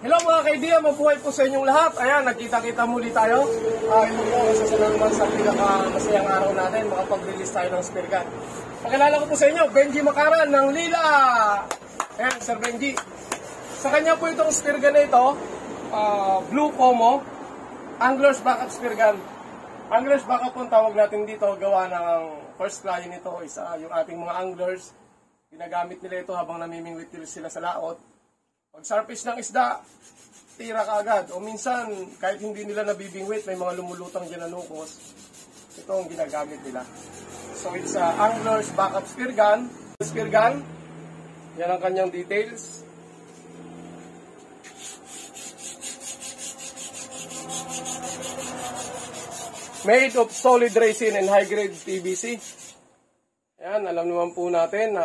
Hello mga kaibigan, mabuhay po sa inyong lahat. Ayan, nagkita-kita muli tayo. Uh, ito po isa sa naman sa pinaka-masayang araw natin, makapag-release tayo ng spear gun. Pakilala ko po sa inyo, Benji Makaran ng Lila. Ayan, Sir Benji. Sa kanya po itong spear gun na ito, uh, Blue Como, Angler's Backup Spear Gun. Angler's Backup po tawag natin dito, gawa ng first client nito is uh, yung ating mga anglers. Ginagamit nila ito habang namimingwit sila sa laot. Pag surface ng isda, tira ka agad. O minsan, kahit hindi nila nabibingwit, may mga lumulutang dyan na nukos. Ito ang ginagamit nila. So it's a angler's backup spear gun. Spear gun, yan ang kanyang details. Made of solid resin and high-grade PVC. Yan, alam naman po natin na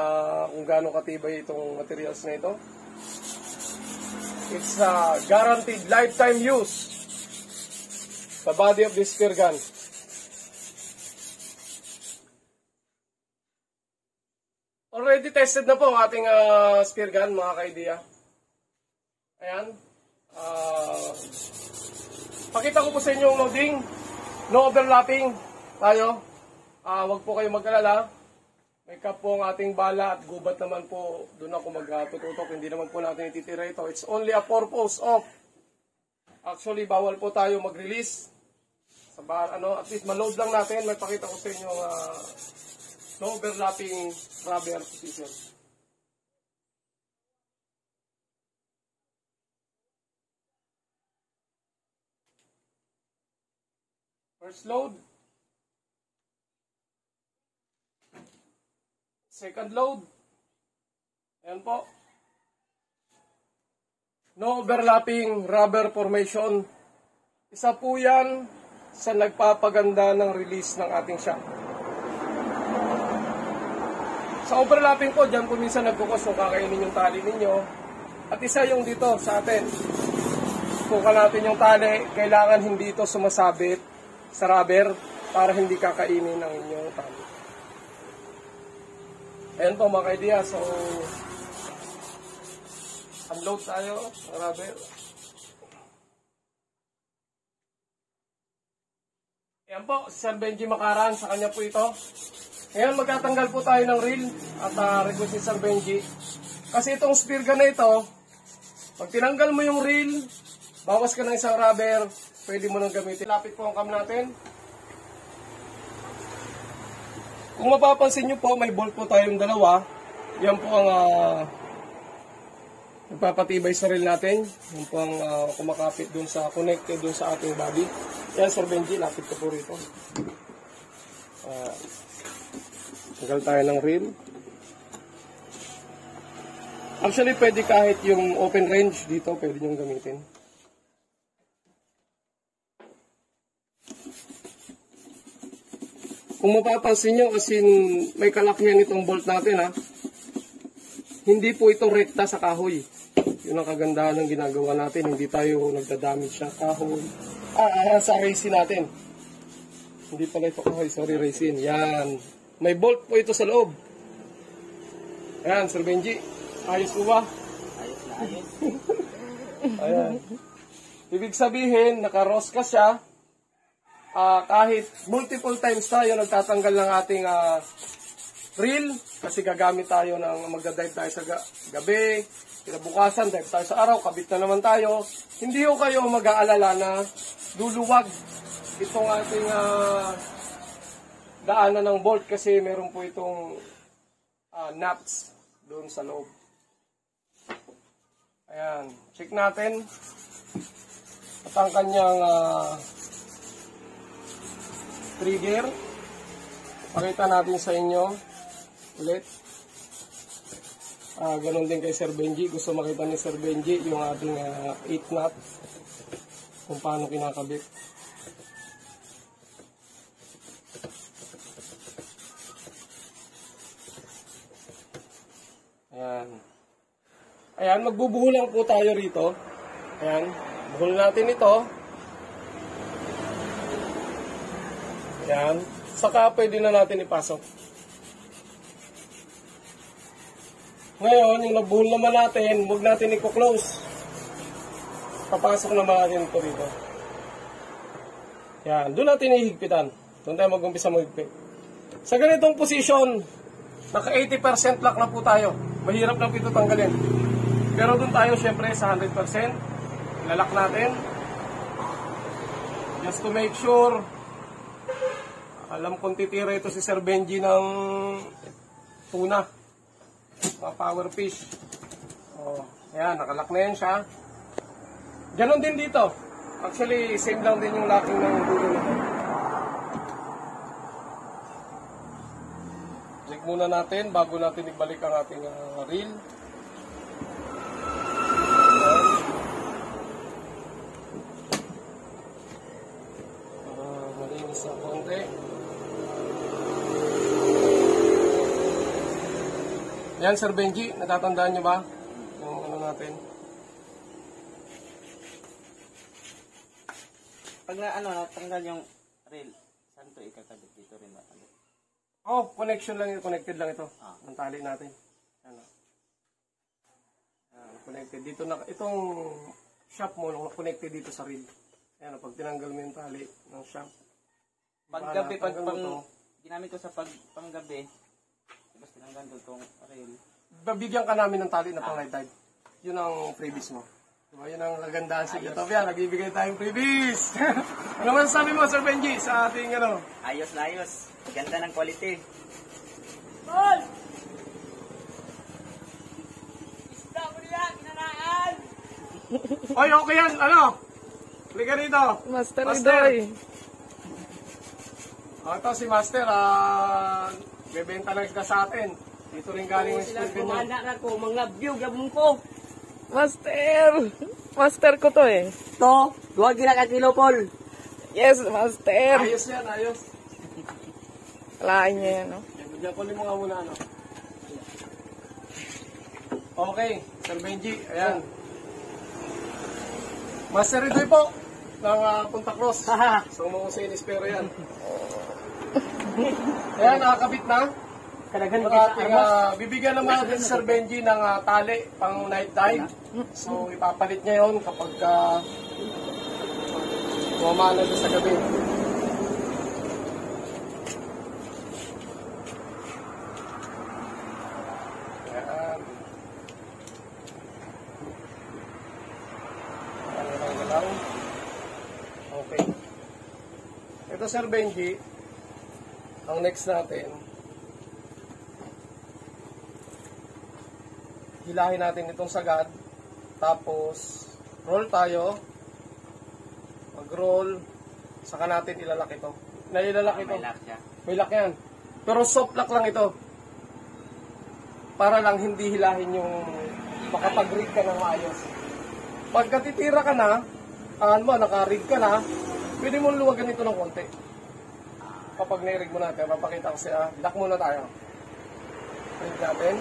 kung gaano katibay itong materials na ito. It's a guaranteed lifetime use. The body of this spear gun. Already tested na po ang ating uh, spear gun, mga kaidiya. Ayan. Uh, pakita ko po sa inyo yung loading. No overlapping tayo. Uh, wag po kayo mag-alala. May cup po ang ating bala at gubat naman po. Doon ako magtututok. Hindi naman po natin ititira ito. It's only a purpose of Actually, bawal po tayo mag-release. Sa bar, ano, at least ma-load lang natin. May pakita ko sa inyo uh, no overlapping rubber position. First load. Second load. Ayan po. No overlapping rubber formation. Isa po yan sa nagpapaganda ng release ng ating shot. Sa overlapping po, dyan po minsan nagkukos kung kakainin yung tali ninyo. At isa yung dito sa atin. Kuka natin yung tali, kailangan hindi ito sumasabit sa rubber para hindi kakainin ng inyong tali. Ayan po mga idea. So, unload tayo ng rubber. Ayan po, Sir Benji Makaran, sa kanya po ito. Ngayon magtatanggal po tayo ng reel at uh, request ni Sir Benji. Kasi itong spear gun na ito, pag tinanggal mo yung reel, bawas ka ng isang rubber, pwede mo nang gamitin. Lapit po ang cam natin. Kung mapapansin nyo po, may bolt po tayong dalawa. Yan po ang uh, nagpapatibay sa reel natin. Yan po ang uh, kumakapit dun sa, connected dun sa ating body. Yan, Sir Benji, lapit ko po rito. Uh, Tagal tayo ng reel. Actually, pwede kahit yung open range dito, pwede nyo gamitin. Kung mapapansin nyo, kasi may kalakyan itong bolt natin ha. Hindi po ito rekta sa kahoy. Yun ang kagandahan ng ginagawa natin. Hindi tayo nagdadamage sa kahoy. Ah, ah, sa resin natin. Hindi pala ito kahoy, sorry resin. Yan. May bolt po ito sa loob. Ayan, Sir Benji. Ayos po ba? Ayos na ayos. Ayan. Ibig sabihin, naka-rosca siya. Uh, kahit multiple times tayo nagtatanggal ng ating uh, reel, kasi gagamit tayo ng magdadive tayo sa ga gabi, kinabukasan, dive tayo sa araw, kabit na naman tayo. Hindi ko kayo mag-aalala na luluwag itong ating uh, daanan ng bolt kasi meron po itong uh, nuts doon sa loob. Ayan, check natin at ang kanyang uh, trigger. Pakita natin sa inyo ulit. Ah, ganun din kay Sir Benji. Gusto makita ni Sir Benji yung ating 8 uh, knot kung paano kinakabit. Ayan. Ayan, magbubuhol lang po tayo rito. Ayan, buhol natin ito. Ayan. Saka pwede na natin ipasok. Ngayon, yung nabuhol naman natin, huwag natin i-close. Papasok naman natin ito rito. Yan, doon natin ihigpitan. Doon tayo mag-umpisa maghigpit. Sa ganitong posisyon, naka 80% lock na po tayo. Mahirap po ito tanggalin. Pero doon tayo syempre sa 100%. Lalak natin. Just to make sure, alam kong titira ito si Sir Benji ng tuna. Mga power fish. Oh, ayan, nakalak na yan siya. Ganon din dito. Actually, same lang din yung locking ng dulo nito. Check muna natin bago natin ibalik ang ating ah, reel. Ah, malinis na konti. Yan, Sir Benji, natatandaan nyo ba? Yung ano natin. Pag na, ano, natanggal yung rail, saan to ikakabit? Dito rin nakabit. Oh, connection lang ito, connected lang ito. Ah. Ang tali natin. Ano. Ah, connected dito na itong shop mo nung connected dito sa reel. Ayan, pag tinanggal mo yung tali ng shop. Paggabi, pag pang, ginamit ko sa pag, panggabi, tapos tinanggal ko itong rail. Babigyan ka namin ng tali na pang light tide. Yun ang freebies mo. Diba? Yun ang kagandahan sa Utopia. Nagbibigay tayong freebies. ano masasabi mo, Sir Benji, sa ating ano? Ayos na ayos. Ganda ng quality. Oy, okay yan. Ano? Halika rito. Master, Master. Idoy. Ito si Master, ah, bebenta ng isda sa atin. Dito rin galing yung split niya. na ko, mga view, gabong ko. Master. Master ko to eh. To, duwag gina ka kilo, Paul. Yes, master. Ayos yan, ayos. Kalain niya yan, no? Yan, Diyan ko mo nga muna, ano. Okay, Sir Benji, ayan. Master Ridoy po, ng ah, Punta Cross. so, mga sa espero yan. Ayan, nakakabit na. Ka sa ating, ah, bibigyan naman natin si Sir Benji ng ah, tali pang night dive. So ipapalit niya yon kapag uh, na doon sa gabi. Okay. Ito Sir Benji, ang next natin, hilahin natin itong sagad. Tapos, roll tayo. Mag-roll. Saka natin ilalak ito. Nailalak ito. May lock siya. May lock yan. Pero soft lock lang ito. Para lang hindi hilahin yung makapag-rig ka ng maayos. Pagka titira ka na, ano mo, naka-rig ka na, pwede mo luwagan ito ng konti. Kapag nai-rig mo natin, papakita ko siya. Lock muna tayo. Rig natin.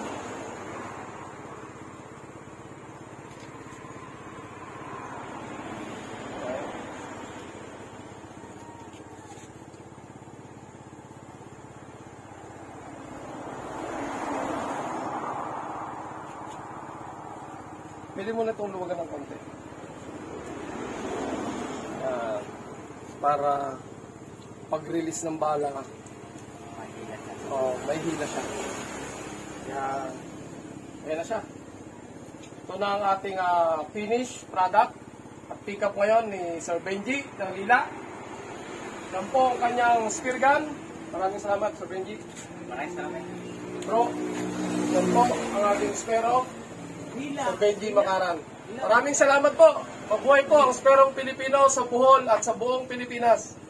Pwede mo itong luwagan ng konti. Ah, para pag-release ng bala, siya. oh, may hila siya. Yan. Ayan na siya. Ito na ang ating ah, finished product. At pick up ngayon ni Sir Benji ng Lila. Yan po ang kanyang spear gun. Maraming salamat Sir Benji. Maraming salamat. Bro, yan po ang ating spero. Sir Benji Makaran. Maraming salamat po. Mabuhay po ang Sperong Pilipino sa Bohol at sa buong Pilipinas.